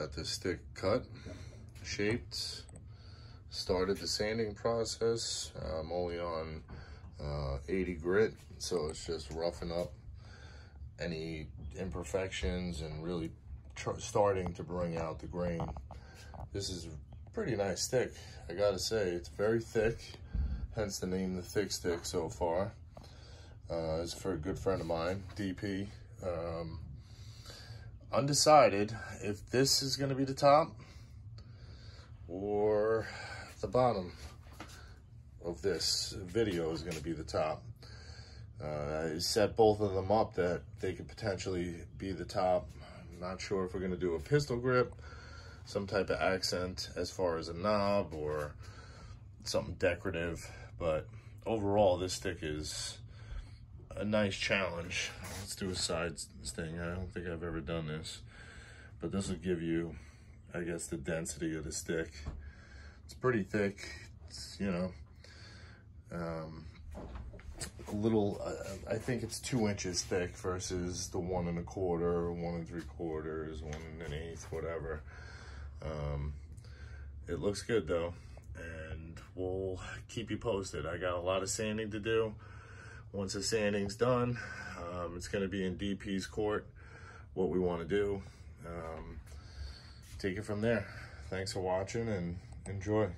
Got this stick cut, shaped, started the sanding process. I'm only on uh, 80 grit, so it's just roughing up any imperfections and really starting to bring out the grain. This is a pretty nice stick, I gotta say. It's very thick, hence the name the thick stick so far. Uh, it's for a good friend of mine, DP. Um, undecided if this is going to be the top or the bottom of this video is going to be the top. Uh, I set both of them up that they could potentially be the top. I'm not sure if we're going to do a pistol grip, some type of accent as far as a knob or something decorative. But overall, this stick is a nice challenge. Let's do a side thing. I don't think I've ever done this, but this will give you, I guess, the density of the stick. It's pretty thick. It's, you know, um, a little, uh, I think it's two inches thick versus the one and a quarter, one and three quarters, one and an eighth, whatever. Um, it looks good though, and we'll keep you posted. I got a lot of sanding to do. Once the sanding's done, um, it's to be in DP's court, what we want to do. Um, take it from there. Thanks for watching and enjoy.